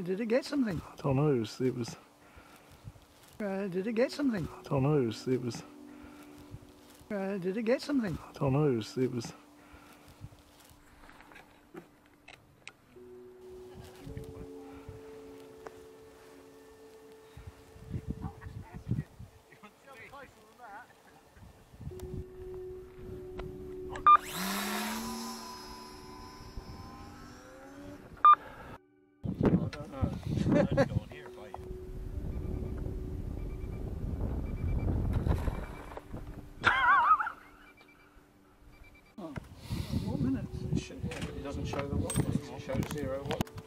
Uh, did it get something? I don't know. It was. It was Uh, did it get something? I don't know. It was. It was. Uh, did it get something? I don't know. It was. It was. Oh, minutes? It should, it doesn't show the watt, zero watt.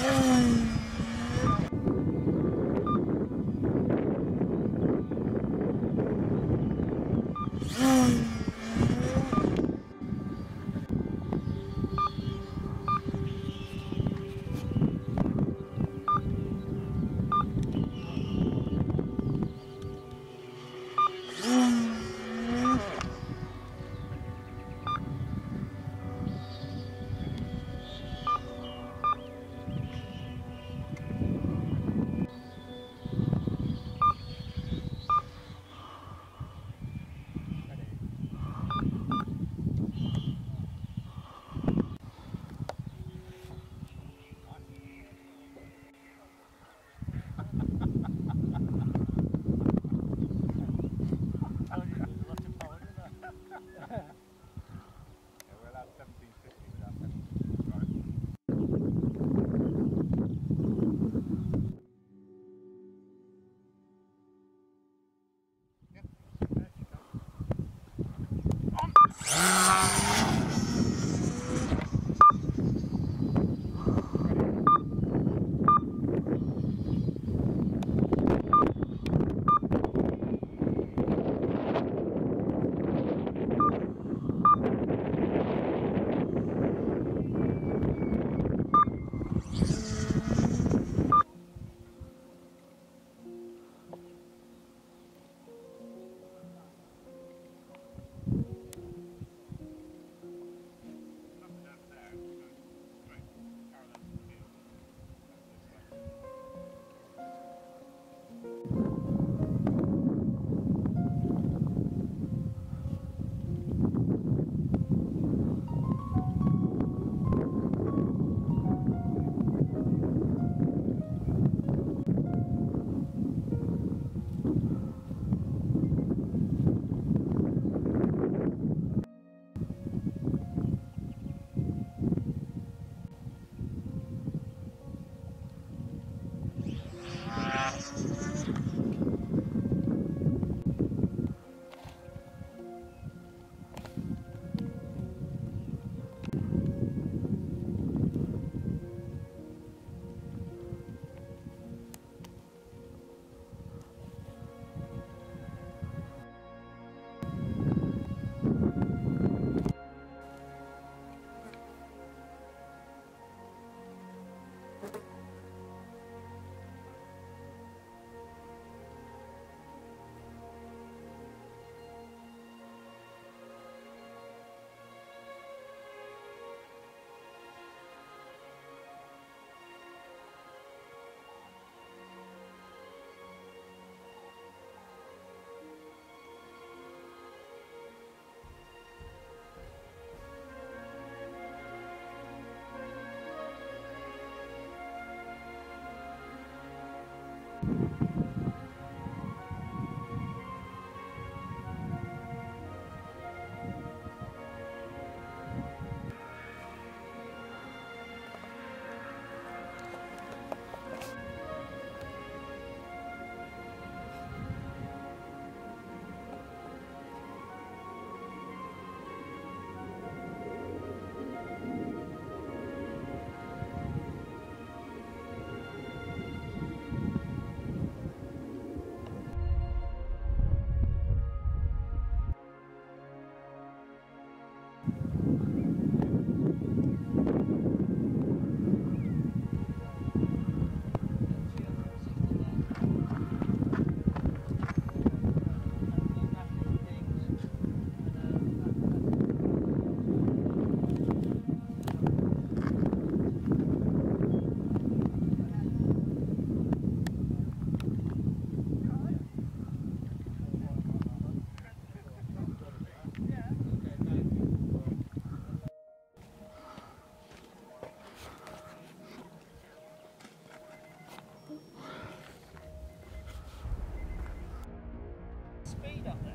Yeah.